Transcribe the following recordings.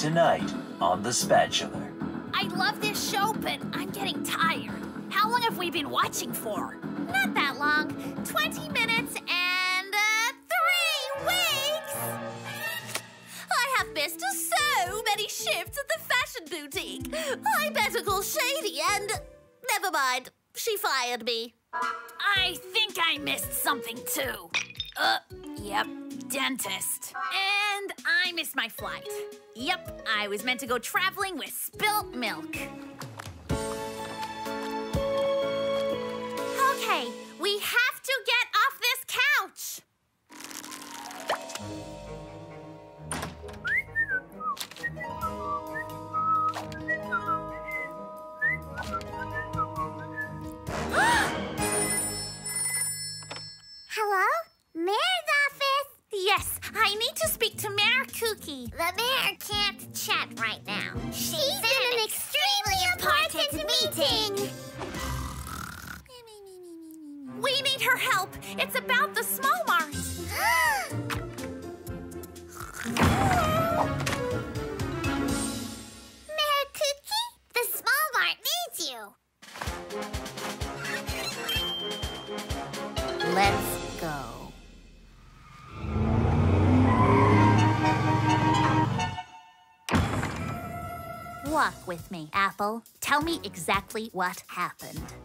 Tonight on The Spatula. I love this show, but I'm getting tired. How long have we been watching for? Not that long. 20 minutes and uh, three weeks! I have missed so many shifts at the fashion boutique. I better call Shady and... Never mind. She fired me. I think I missed something too. Uh, yep, dentist. And I missed my flight. Yep, I was meant to go traveling with spilt milk. Okay, Mayor Cookie, the small mart needs you. Let's go. Walk with me, Apple. Tell me exactly what happened.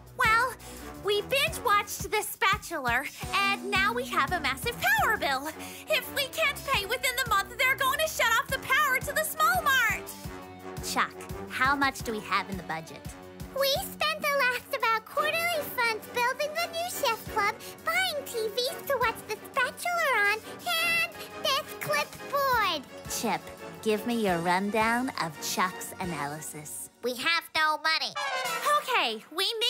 Binge watched The Spatula, and now we have a massive power bill. If we can't pay within the month, they're going to shut off the power to the small mart. Chuck, how much do we have in the budget? We spent the last about quarterly funds building the new chef club, buying TVs to watch the spatula on, and this clipboard. Chip, give me your rundown of Chuck's analysis. We have no money. Okay, we need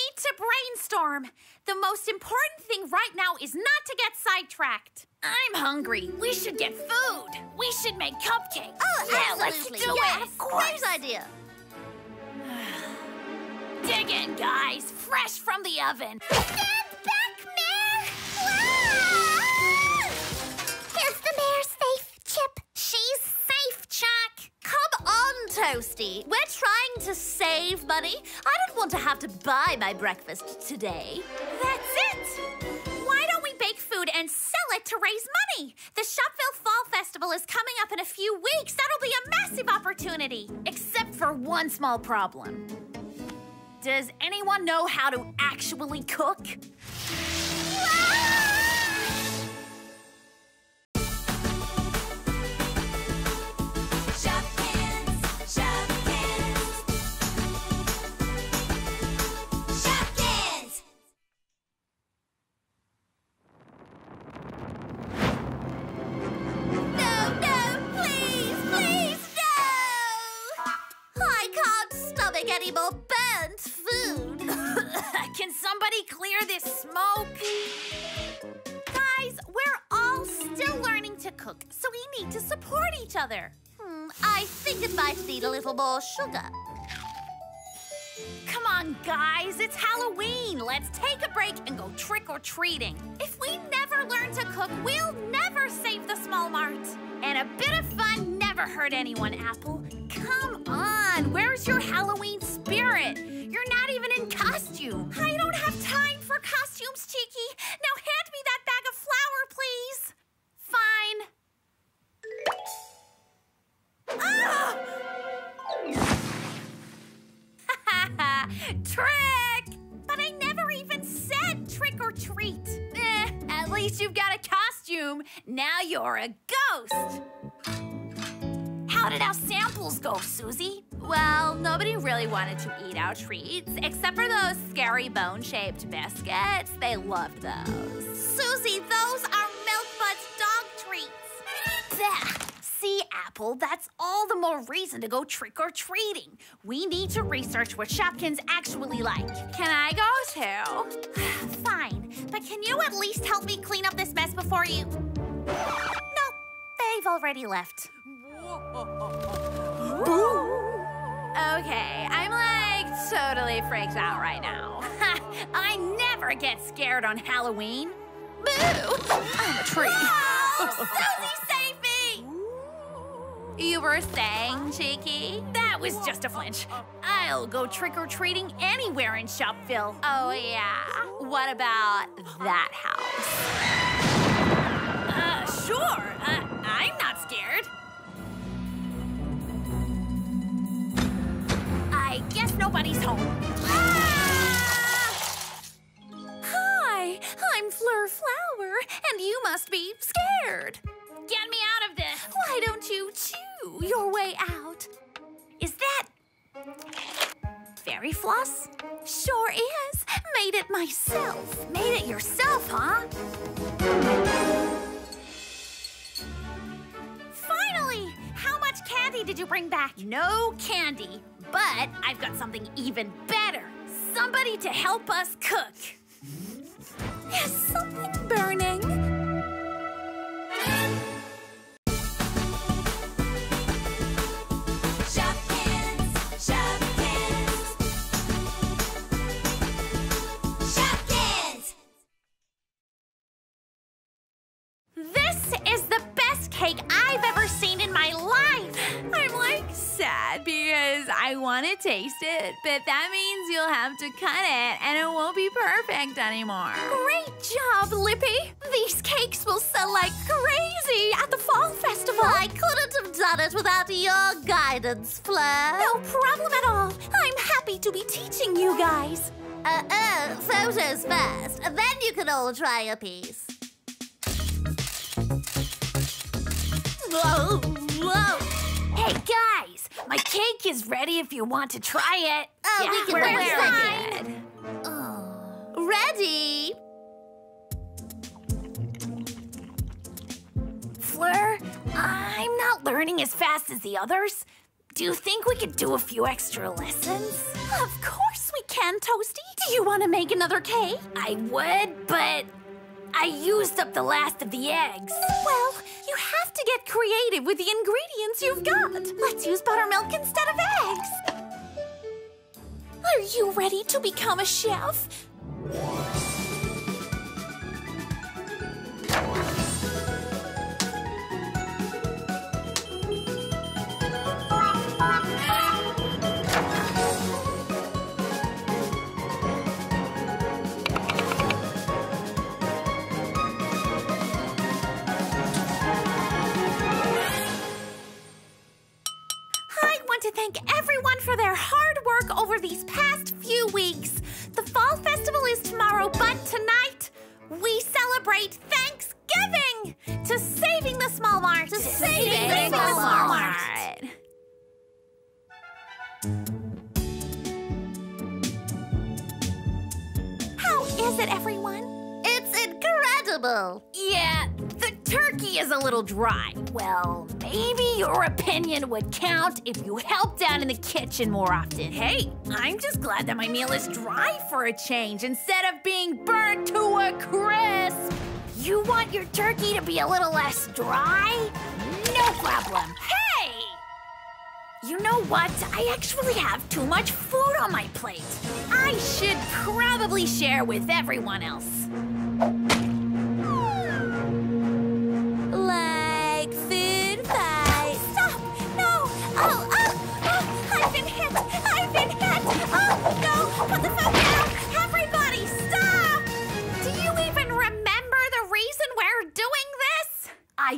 to brainstorm. The most important thing right now is not to get sidetracked. I'm hungry. We should get food. We should make cupcakes. Oh, yeah, absolutely. let's do Yeah, it. of course. Great idea. Dig in, guys. Fresh from the oven. Stand back, Mayor! Whoa! Toasty. We're trying to save money. I don't want to have to buy my breakfast today. That's it. Why don't we bake food and sell it to raise money? The Shopville Fall Festival is coming up in a few weeks. That'll be a massive opportunity. Except for one small problem. Does anyone know how to actually cook? Shopkins, cook, so we need to support each other. Hmm, I think it might need a little more sugar. Come on, guys, it's Halloween. Let's take a break and go trick or treating. If we never learn to cook, we'll never save the small mart. And a bit of fun never hurt anyone, Apple. Come on, where's your Halloween spirit? You're not even in costume. I don't have time for costumes, Cheeky. Now treat. Eh, at least you've got a costume. Now you're a ghost. How did our samples go, Susie? Well, nobody really wanted to eat our treats, except for those scary bone-shaped biscuits. They loved those. Susie, those are Milkbud's dog treats. See, Apple, that's all the more reason to go trick-or-treating. We need to research what Shopkins actually like. Can I go too? Fine, but can you at least help me clean up this mess before you... No, they've already left. Okay, I'm like totally freaked out right now. I never get scared on Halloween. Boo! I'm a tree. Me! You were saying, Cheeky? That was just a flinch. I'll go trick or treating anywhere in Shopville. Oh, yeah? What about that house? Uh, sure. Uh, I'm not scared. I guess nobody's home. Hi, I'm Fleur Flower, and you must be scared. Get me out of this. Why don't you your way out? Is that fairy floss? Sure is. Made it myself. Made it yourself, huh? Finally! How much candy did you bring back? No candy, but I've got something even better. Somebody to help us cook. There's something to taste it, but that means you'll have to cut it and it won't be perfect anymore. Great job, Lippy. These cakes will sell like crazy at the fall festival. I couldn't have done it without your guidance, Fleur. No problem at all. I'm happy to be teaching you guys. Uh-uh, photos first, then you can all try a piece. Whoa, whoa. Hey guys, my cake is ready if you want to try it. Oh, we can we're wait a very second. Oh. Ready? Fleur, I'm not learning as fast as the others. Do you think we could do a few extra lessons? Of course we can, Toasty. Do you want to make another cake? I would, but I used up the last of the eggs. Well, to get creative with the ingredients you've got. Let's use buttermilk instead of eggs. Are you ready to become a chef? Want to thank everyone for their hard work over these past few weeks. The Fall Festival is tomorrow, but tonight we celebrate Thanksgiving to saving the small mart. To saving the small mart. How is it, everyone? It's incredible. Yeah, turkey is a little dry. Well, maybe your opinion would count if you helped out in the kitchen more often. Hey, I'm just glad that my meal is dry for a change instead of being burnt to a crisp. You want your turkey to be a little less dry? No problem. Hey! You know what? I actually have too much food on my plate. I should probably share with everyone else.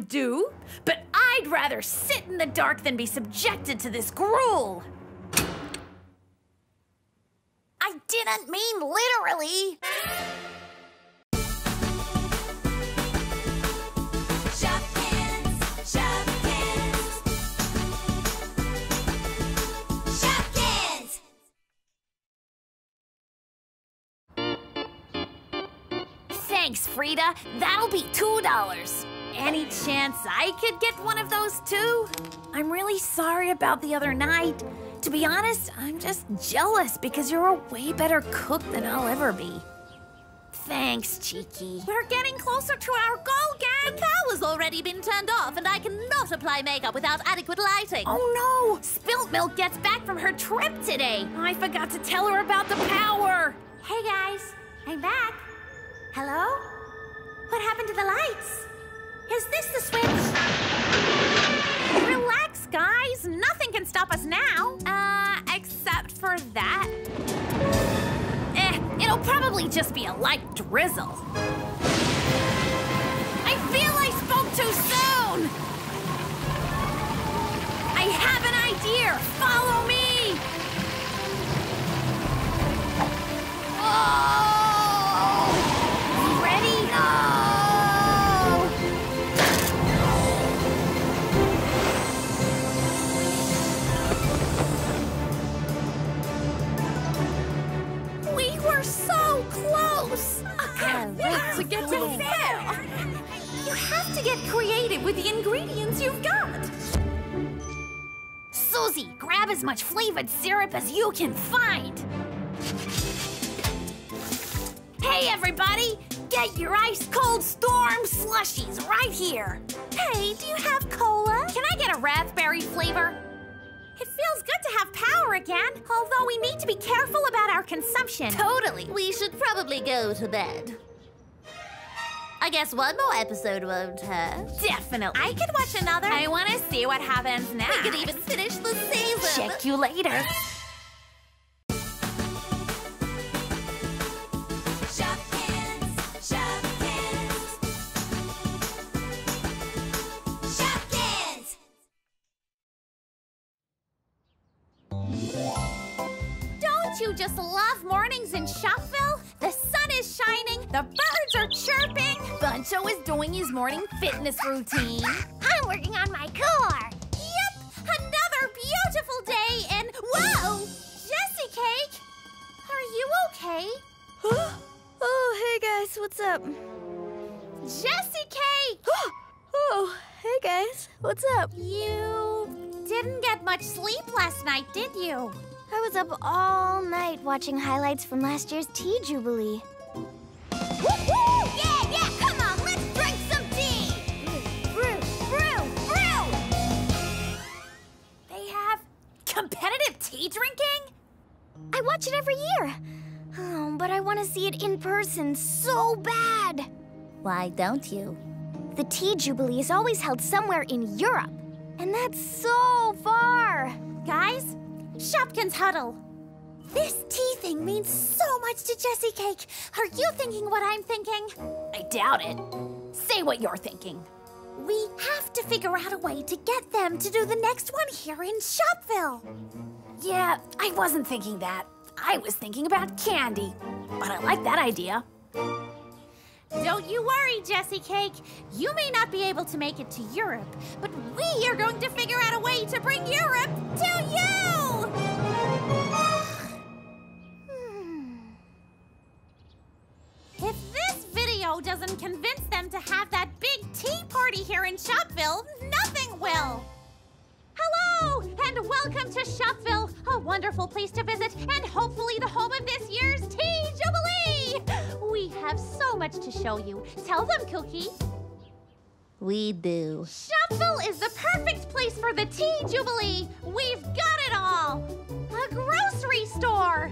Do, but I'd rather sit in the dark than be subjected to this gruel. I didn't mean literally. Shopkins, Shopkins. Shopkins. Thanks, Frida. That'll be $2. Any chance I could get one of those too? I'm really sorry about the other night. To be honest, I'm just jealous because you're a way better cook than I'll ever be. Thanks, Cheeky. We're getting closer to our goal, gang! The power has already been turned off, and I cannot apply makeup without adequate lighting. Oh no! Spilt Milk gets back from her trip today. I forgot to tell her about the power. Hey guys, I'm back. Hello? What happened to the lights? Is this the switch? Relax, guys. Nothing can stop us now. Uh, except for that. Eh, it'll probably just be a light drizzle. I feel I spoke too soon. I have an idea. Follow me. Oh! To get to the fair. You have to get creative with the ingredients you've got. Susie, grab as much flavored syrup as you can find. Hey, everybody! Get your ice cold storm slushies right here. Hey, do you have cola? Can I get a raspberry flavor? It feels good to have power again, although we need to be careful about our consumption. Totally. We should probably go to bed. I guess one more episode won't hurt. Definitely. I could watch another. I want to see what happens next. We could even finish the season. check you later. You just love mornings in Shopville? The sun is shining, the birds are chirping, Buncho is doing his morning fitness routine. I'm working on my core. Yep, another beautiful day and whoa! Jessicake! Are you okay? oh, hey guys, what's up? Jessicake! oh, hey guys, what's up? You didn't get much sleep last night, did you? I was up all night watching highlights from last year's Tea Jubilee. Yeah, yeah, come on, let's drink some tea! Brew, brew, brew! They have competitive tea drinking? I watch it every year. Oh, but I want to see it in person so bad. Why don't you? The Tea Jubilee is always held somewhere in Europe, and that's so far. Guys, Shopkins huddle. This tea thing means so much to Jessicake. Are you thinking what I'm thinking? I doubt it. Say what you're thinking. We have to figure out a way to get them to do the next one here in Shopville. Yeah, I wasn't thinking that. I was thinking about candy. But I like that idea. Don't you worry, Jessicake. You may not be able to make it to Europe, but we are going to figure out a way to bring Europe to you! If this video doesn't convince them to have that big tea party here in Shopville, nothing will! Hello, and welcome to Shopville, a wonderful place to visit and hopefully the home of this year's Tea Jubilee! We have so much to show you. Tell them, Cookie. We do. Shopville is the perfect place for the Tea Jubilee. We've got it all. A grocery store.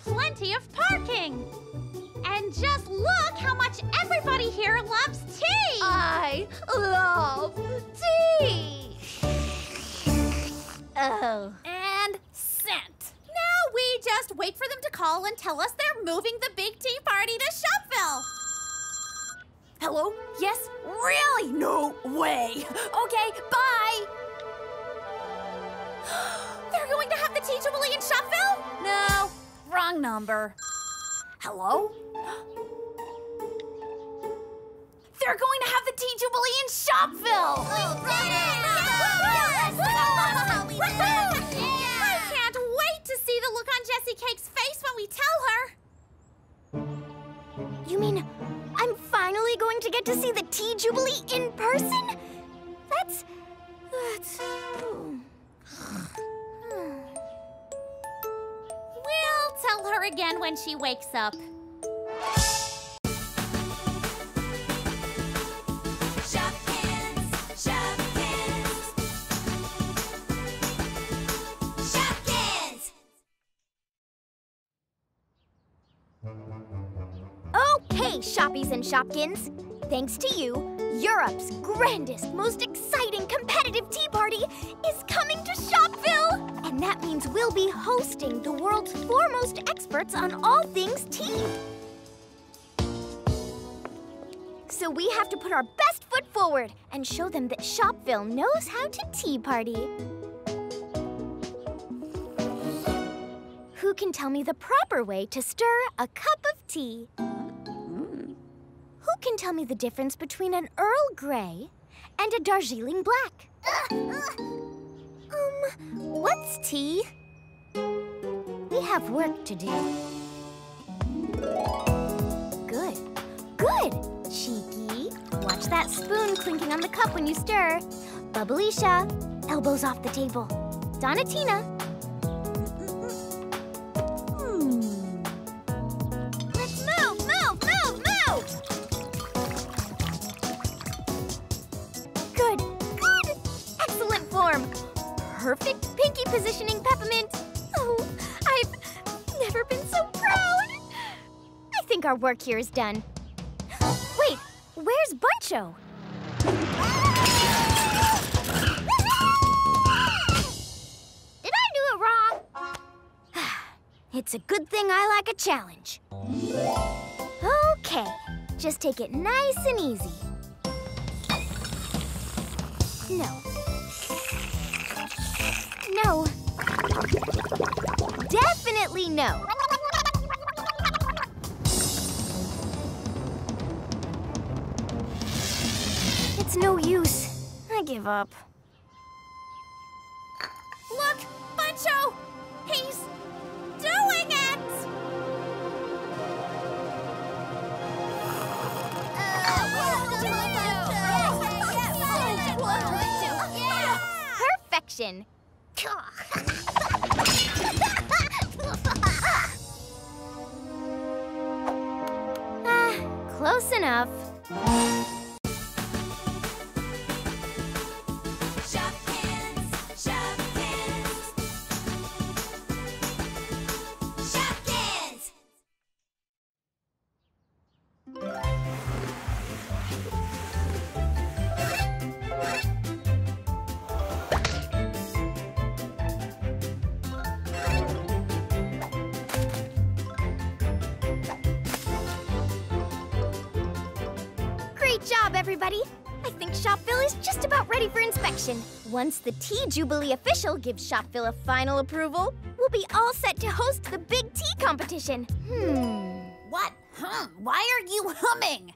Plenty of parking. And just look how much everybody here loves tea. I love tea. Oh. and scent. Now we just wait for them to call and tell us they're moving the big tea party to Shopville. Hello? Yes? Really? No way. Okay, bye. they're going to have the tea jubilee in Shopville? No, wrong number. Hello? They're going to have the tea jubilee in Shopville. I can't wait to see the look on Jessicake's to get to see the Tea Jubilee in person? That's. That's. oh. We'll tell her again when she wakes up. And Shopkins. Thanks to you, Europe's grandest, most exciting competitive tea party is coming to Shopville! And that means we'll be hosting the world's foremost experts on all things tea. So we have to put our best foot forward and show them that Shopville knows how to tea party. Who can tell me the proper way to stir a cup of tea? Can tell me the difference between an Earl Grey and a Darjeeling Black? um, what's tea? We have work to do. Good, good, Cheeky. Watch that spoon clinking on the cup when you stir. Bubbleisha, elbows off the table. Donatina. Our work here is done. Wait, where's Buncho? Did I do it wrong? it's a good thing I like a challenge. Okay, just take it nice and easy. No. No. Definitely no. No use. I give up. Everybody! I think Shopville is just about ready for inspection. Once the Tea Jubilee official gives Shopville a final approval, we'll be all set to host the big tea competition. Hmm. What? Hum? Why are you humming?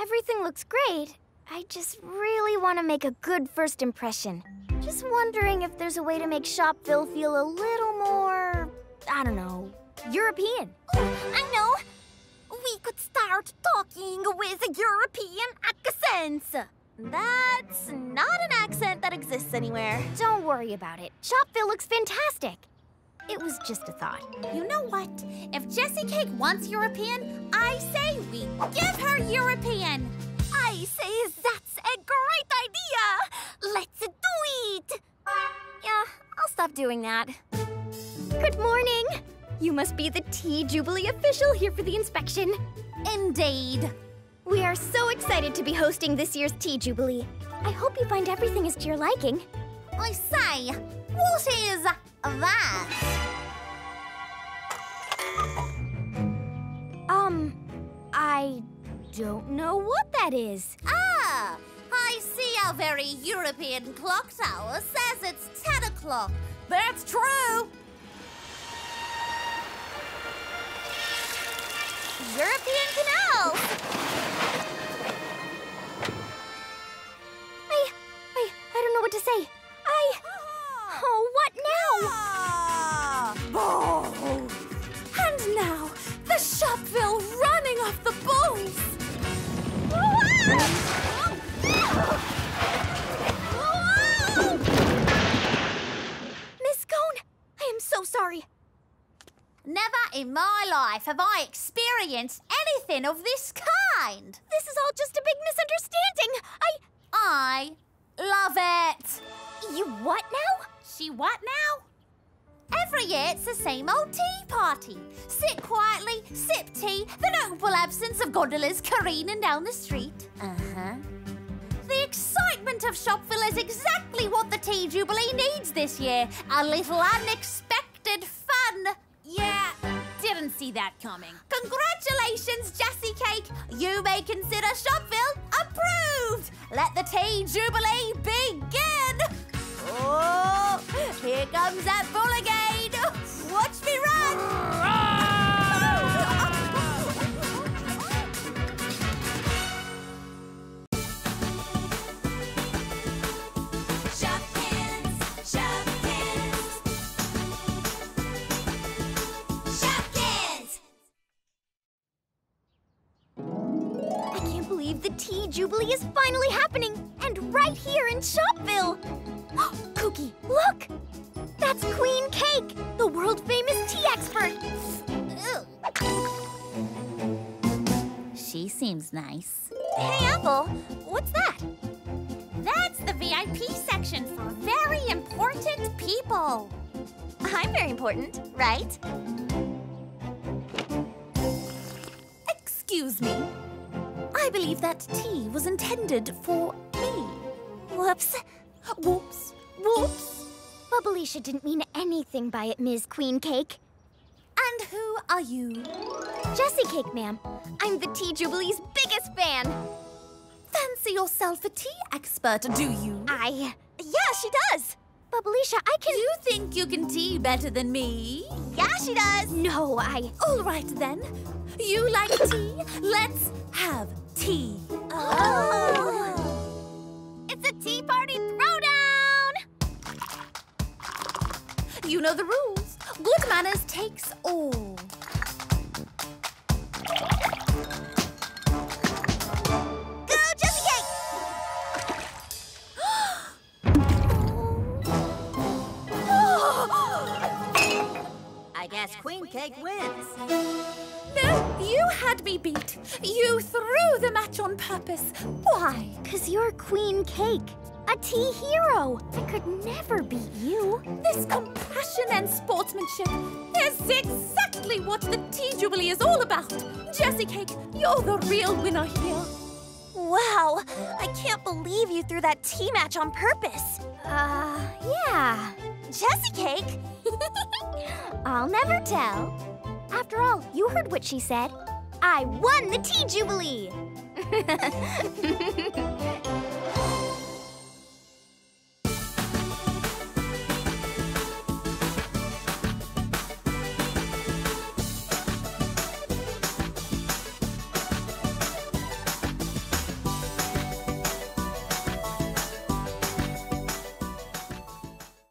Everything looks great. I just really want to make a good first impression. Just wondering if there's a way to make Shopville feel a little more, I don't know, European. Oh, I know! We could start talking with European accents. That's not an accent that exists anywhere. Don't worry about it. Shopville looks fantastic. It was just a thought. You know what? If Jessicake wants European, I say we give her European. I say that's a great idea. Let's do it. Yeah, I'll stop doing that. Good morning. You must be the Tea Jubilee official here for the inspection. Indeed. We are so excited to be hosting this year's Tea Jubilee. I hope you find everything is to your liking. I say, what is that? Um, I don't know what that is. Ah, I see our very European clock tower says it's 10 o'clock. That's true. European canals. I, I, I don't know what to say. I, oh, what now? Ah. Oh. And now, the Shopville life have I experienced anything of this kind. This is all just a big misunderstanding. I, I love it. you what now? She what now? Every year it's the same old tea party. Sit quietly, sip tea, the notable absence of gondolas careening down the street. Uh-huh. The excitement of Shopville is exactly what the Tea Jubilee needs this year. A little unexpected fun. Yeah, didn't see that coming. Congratulations, Jessicake! You may consider Shopville approved! Let the Tea Jubilee begin! Oh, here comes that bull again! Watch me run! Jubilee is finally happening, and right here in Shopville. Cookie, look! That's Queen Cake, the world famous tea expert. She seems nice. Hey, Apple, what's that? That's the VIP section for very important people. I'm very important, right? Excuse me. I believe that tea was intended for me. Whoops. Whoops. Whoops. Bubbleisha didn't mean anything by it, Ms. Queen Cake. And who are you? Jessicake, ma'am. I'm the Tea Jubilee's biggest fan. Fancy yourself a tea expert, do you? I. Yeah, she does. Bubbleisha, I can. You think you can tea better than me? Yeah, she does. No, I. All right then. You like tea? Let's have tea. Oh. It's a tea party throwdown. You know the rules. Good manners takes all. I guess Queen Cake wins. No, you had me beat. You threw the match on purpose. Why? Cause you're Queen Cake, a tea hero. I could never beat you. This compassion and sportsmanship is exactly what the Tea Jubilee is all about. Jessicake, you're the real winner here. Wow, I can't believe you threw that tea match on purpose. Uh, yeah. Jessicake? I'll never tell. After all, you heard what she said. I won the Tea Jubilee!